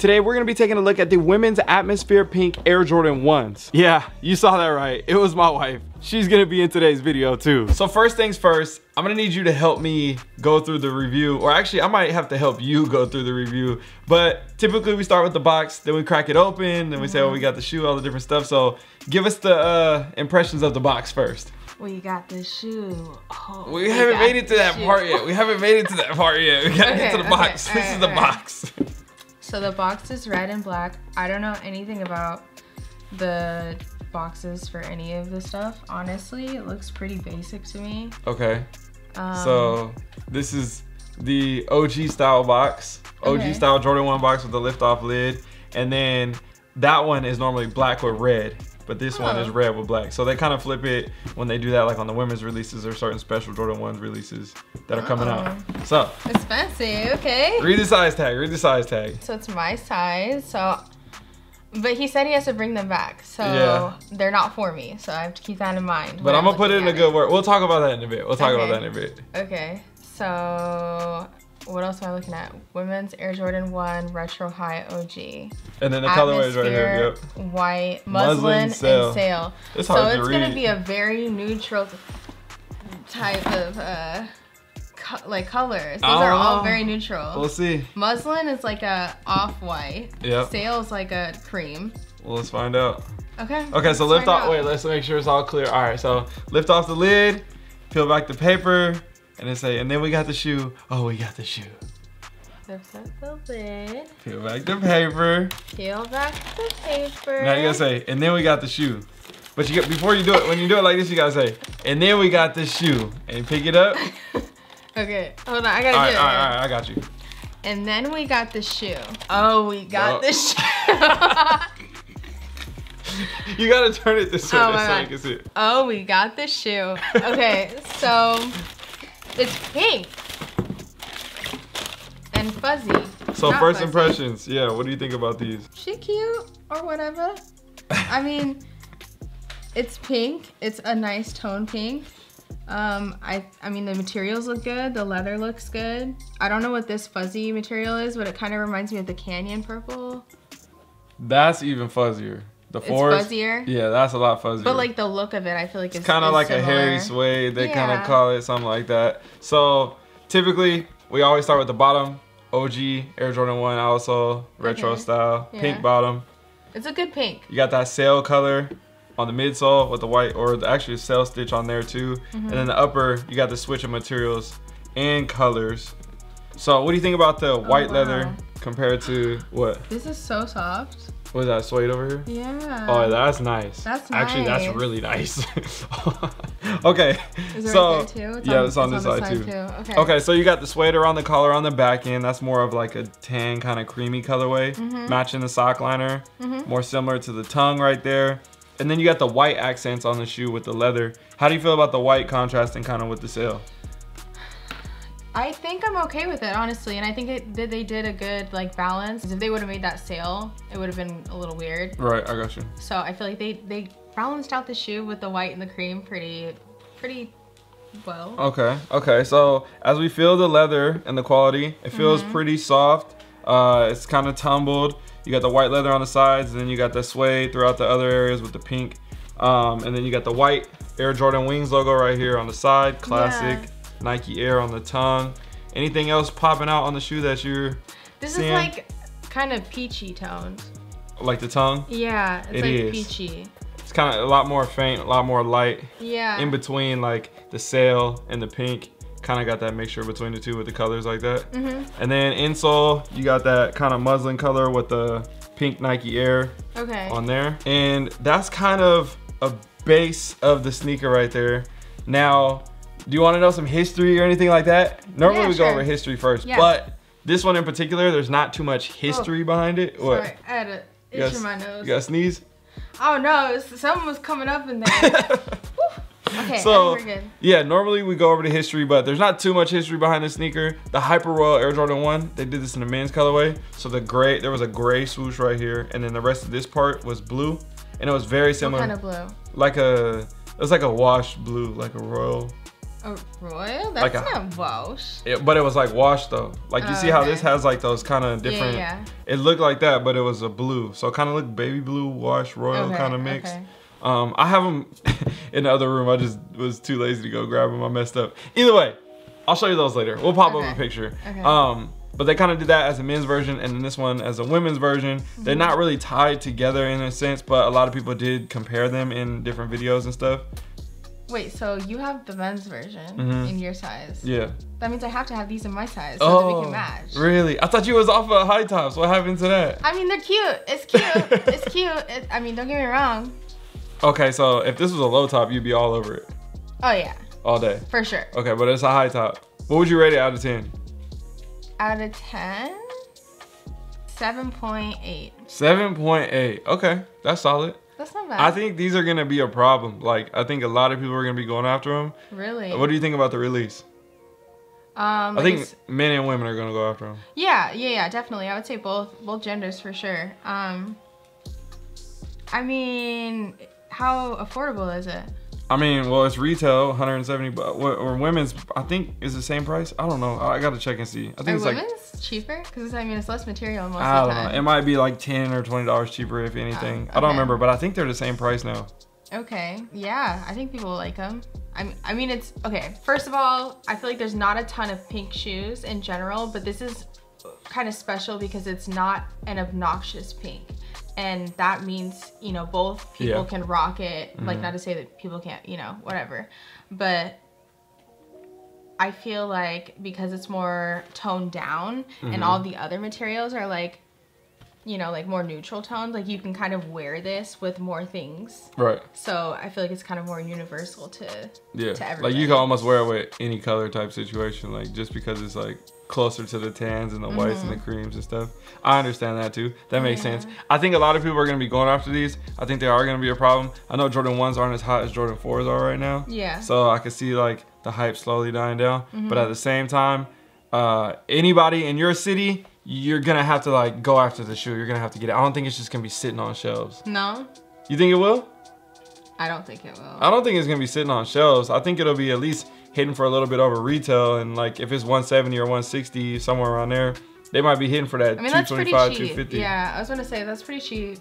Today we're gonna be taking a look at the women's atmosphere pink Air Jordan 1s. Yeah, you saw that right. It was my wife. She's gonna be in today's video too. So first things first, I'm gonna need you to help me go through the review, or actually I might have to help you go through the review. But typically we start with the box, then we crack it open, then we say, oh, we got the shoe, all the different stuff. So give us the uh, impressions of the box first. We got the shoe. Oh, we, we haven't made it to that shoe. part yet. We haven't made it to that part yet. We gotta okay, get to the okay. box. All this right, is the right. box. So the box is red and black. I don't know anything about the boxes for any of the stuff. Honestly, it looks pretty basic to me. Okay. Um, so this is the OG style box. OG okay. style Jordan 1 box with the lift off lid. And then that one is normally black with red but this oh. one is red with black. So they kind of flip it when they do that, like on the women's releases or certain special Jordan 1 releases that are coming out. Oh. So. It's fancy, okay. Read the size tag, read the size tag. So it's my size, so. But he said he has to bring them back, so yeah. they're not for me. So I have to keep that in mind. But I'm gonna put it in a good word. We'll talk about that in a bit. We'll talk okay. about that in a bit. Okay. So what else am I looking at? Women's Air Jordan 1 Retro High OG. And then the colorway is right here, yep. White, muslin, muslin and sail. It's so it's going to be a very neutral type of uh, co like colors. Those are all know. very neutral. We'll see. Muslin is like a off-white. Yep. Sail is like a cream. Well, let's find out. Okay. Okay, so lift off. Out. Wait, let's make sure it's all clear. All right, so lift off the lid, peel back the paper, and then say, and then we got the shoe. Oh, we got the shoe. The lid. Peel back the paper. Peel back the paper. Now you gotta say, and then we got the shoe. But you got before you do it, when you do it like this, you gotta say, and then we got the shoe. And pick it up. okay, hold on, I gotta all right, do it. All right, all right, I got you. And then we got the shoe. Oh, we got oh. the shoe. you gotta turn it this oh way oh so you can see it. Oh, we got the shoe. Okay, so it's pink. And fuzzy. So Not first fuzzy. impressions, yeah, what do you think about these? She cute or whatever. I mean, it's pink. It's a nice tone pink. Um, I, I mean, the materials look good. The leather looks good. I don't know what this fuzzy material is, but it kind of reminds me of the Canyon purple. That's even fuzzier. The forest. fuzzier. Yeah, that's a lot fuzzier. But like the look of it, I feel like it's, it's kind of like similar. a hairy suede. They yeah. kind of call it something like that. So typically, we always start with the bottom. OG Air Jordan 1 also retro okay. style, yeah. pink bottom. It's a good pink. You got that sail color on the midsole with the white, or the actual sail stitch on there too. Mm -hmm. And then the upper, you got the switch of materials and colors. So what do you think about the oh, white oh, wow. leather compared to what? This is so soft. What is that suede over here? Yeah. Oh, that's nice. That's nice. Actually, that's really nice. okay. Is so right it's yeah, on, it's on this on side, too. too. Okay. Okay, so you got the suede around the collar on the back end. That's more of like a tan kind of creamy colorway, mm -hmm. matching the sock liner. Mm -hmm. More similar to the tongue right there. And then you got the white accents on the shoe with the leather. How do you feel about the white contrasting kind of with the sail? I think I'm okay with it, honestly. And I think it, that they did a good like balance. If they would have made that sail, it would have been a little weird. Right, I got you. So I feel like they, they balanced out the shoe with the white and the cream pretty, pretty well. Okay, okay. So as we feel the leather and the quality, it feels mm -hmm. pretty soft. Uh, it's kind of tumbled. You got the white leather on the sides, and then you got the suede throughout the other areas with the pink. Um, and then you got the white Air Jordan Wings logo right here on the side, classic. Yeah. Nike Air on the tongue. Anything else popping out on the shoe that you're This seeing? is like kind of peachy tones. Like the tongue? Yeah, it's it like is. peachy. It's kind of a lot more faint, a lot more light. Yeah. In between like the sail and the pink. Kind of got that mixture between the two with the colors like that. Mm -hmm. And then insole, you got that kind of muslin color with the pink Nike Air okay. on there. And that's kind of a base of the sneaker right there. Now, do you want to know some history or anything like that? Normally yeah, we sure. go over history first, yeah. but this one in particular, there's not too much oh, history oh, behind it. What? Sorry, I had a itch in my nose. You got a sneeze? Oh no, something was coming up in there. okay, so yeah, normally we go over the history, but there's not too much history behind this sneaker. The Hyper Royal Air Jordan 1, they did this in the men's colorway. So the gray, there was a gray swoosh right here, and then the rest of this part was blue, and it was very similar. What kind of blue? Like a, it was like a washed blue, like a royal A royal? That's Like a- not wash. It, but it was like washed though. Like you Oh, see how this has like those kind of different. yeah. yeah, It looked like that, but it was a blue. So kind of looked baby blue, wash, royal Okay, kind of mix. okay. Um, I have them in the other room. I just was too lazy to go grab them. I messed up. Either way, I'll show you those later. We'll pop up a picture. okay. Um, but they kind of did that as a men's version, and then this one as a women's version. They're Mm-hmm. not really tied together in a sense, but a lot of people did compare them in different videos and stuff. Wait, so you have the men's version Mhm. in your size. Yeah. That means I have to have these in my size so that we can match. Oh, really? I thought you was off of high tops. What happened to that? I mean, they're cute. It's cute. it's cute. It, I mean, don't get me wrong. Okay, so if this was a low top, you'd be all over it Oh yeah, all day. for sure. Okay, but it's a high top. What would you rate it out of 10? Out of 10, 7.8. 7.8. Okay, that's solid. That's not bad. I think these are gonna be a problem. Like, I think a lot of people are gonna be going after them. really. What do you think about the release? um, I think men and women are gonna go after them. Yeah, yeah, yeah, definitely. I would say both both genders for sure. Um I mean, how affordable is it? I mean, well, it's retail, 170, but or women's, I think is the same price. I don't know. I gotta check and see. I think Are it's like women's cheaper? Because I mean, it's less material most I of don't the know. It might be like 10 or 20 dollars cheaper if oh, anything. I don't remember, but I think they're the same price now. Okay, yeah, I think people will like them. I mean, I mean, it's okay. First of all, I feel like there's not a ton of pink shoes in general, but this is kind of special because it's not an obnoxious pink. And that means, you know, both people Yeah. can rock it. Like, Mhm. not to say that people can't, you know, whatever. But I feel like because it's more toned down Mhm. and all the other materials are like, you know, like more neutral tones, like you can kind of wear this with more things. Right. So I feel like it's kind of more universal to Yeah. to like everybody. you can almost wear it with any color type situation, like just because it's like closer to the tans and the whites and the creams and stuff. I understand that too. That makes Mm-hmm. Yeah. sense. I think a lot of people are gonna be going after these. I think they are gonna be a problem. I know Jordan ones aren't as hot as Jordan fours are right now. Yeah. So I can see like the hype slowly dying down. But Mm-hmm. at the same time, uh, anybody in your city, you're gonna have to like go after the shoe. You're gonna have to get it. I don't think it's just gonna be sitting on shelves. No, You think it will? I don't think it will. I don't think it's gonna be sitting on shelves. I think it'll be at least hitting for a little bit over retail, and like if it's 170 or 160 somewhere around there, they might be hitting for that I mean, 225, 250. Yeah, I was gonna say that's pretty cheap.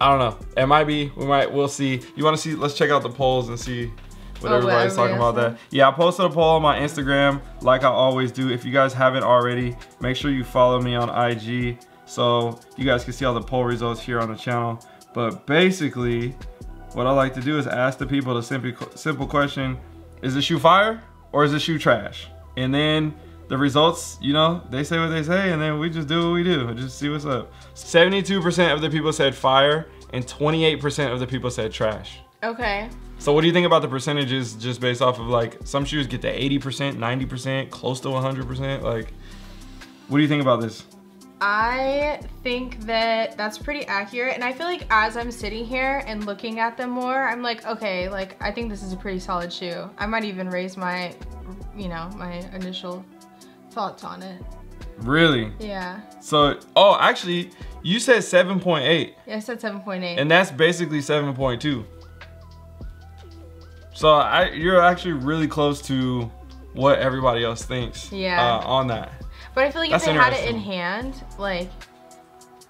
I don't know. It might be. We might. We'll see. You want to see? Let's check out the polls and see what Oh, what everybody's talking about. That. Yeah, I posted a poll on my Instagram, like I always do. If you guys haven't already, make sure you follow me on IG so you guys can see all the poll results here on the channel. But basically, what I like to do is ask the people the simple simple question: Is the shoe fire or is the shoe trash? And then the results, you know, they say what they say, and then we just do what we do. Just see what's up. 72% of the people said fire, and 28% of the people said trash. Okay. So what do you think about the percentages just based off of like some shoes get to 80%, 90%, close to 100%? Like, what do you think about this? I think that that's pretty accurate, and I feel like as I'm sitting here and looking at them more, I'm like, okay, like I think this is a pretty solid shoe. I might even raise my, you know, my initial thoughts on it. Really? Yeah. So, oh, actually, you said 7.8, Yeah, I said 7.8. and that's basically 7.2. So I, you're actually really close to what everybody else thinks. Yeah. Uh, on that. But I feel like That's if they had it in hand, like,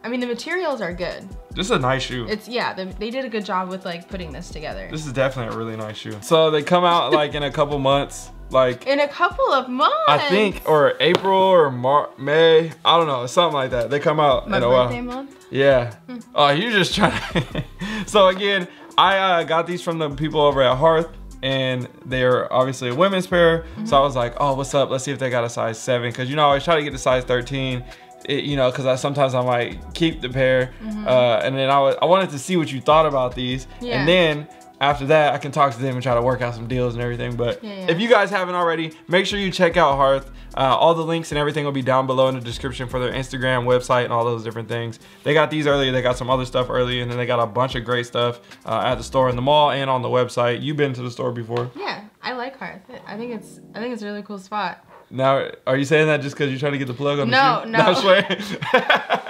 I mean, the materials are good. This is a nice shoe. It's yeah, they, they did a good job with like putting this together. This is definitely a really nice shoe. So they come out like in a couple months, like In a couple of months. I think, or April or Mar- May. I don't know, something like that. They come out my in a while. month. Yeah. Oh, you're just trying. to so again, I uh, got these from the people over at Hearth, and they're obviously a women's pair. So I was like, oh, what's up? Let's see if they got a size seven, because you know I always try to get the size thirteen. It, you know, because I sometimes I might keep the pair, uh, and then I I wanted to see what you thought about these, Yeah. and then after that I can talk to them and try to work out some deals and everything. But Yeah, yeah. if you guys haven't already, make sure you check out Hearth. Uh, all the links and everything will be down below in the description for their Instagram, website, and all those different things. They got these earlier. They got some other stuff early, and then they got a bunch of great stuff uh, at the store in the mall and on the website. You've been to the store before. Yeah, I like Hearth. I think it's I think it's a really cool spot. Now, are you saying that just because you're trying to get the plug on No, the shoe? no. I'm playing.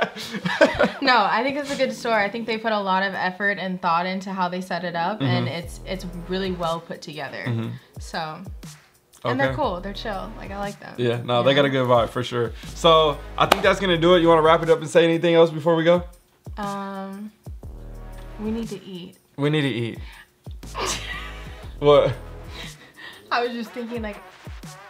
no, I think it's a good store. I think they put a lot of effort and thought into how they set it up, and Mm-hmm. it's it's really well put together. So, and they're cool. They're chill. Like I like them. Yeah, no, they got a good vibe for sure. So I think that's gonna do it. You want to wrap it up and say anything else before we go? Um, we need to eat. We need to eat. what? I was just thinking like,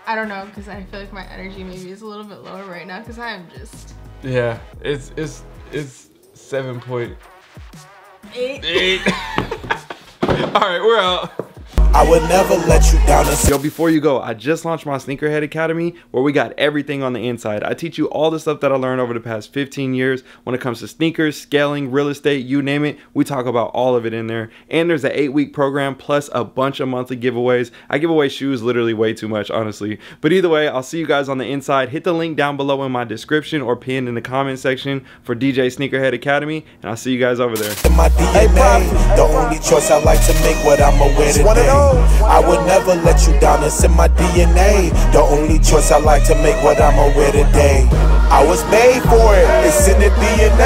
I don't know, because I feel like my energy maybe is a little bit lower right now, because I am just Yeah, it's it's it's seven point eight. eight. All right, we're out. I would never let you down. Yo, before you go, I just launched my Sneakerhead Academy where we got everything on the inside. I teach you all the stuff that I learned over the past 15 years when it comes to sneakers, scaling, real estate, you name it. We talk about all of it in there. And there's an eight week program plus a bunch of monthly giveaways. I give away shoes literally way too much, honestly. But either way, I'll see you guys on the inside. Hit the link down below in my description or pinned in the comment section for DJ Sneakerhead Academy. And I'll see you guys over there. in my DNA. The only choice I like to make what I'ma today. I would never let you down, it's in my DNA. The only choice I like to make what I'ma wear today. I was made for it, it's in the DNA.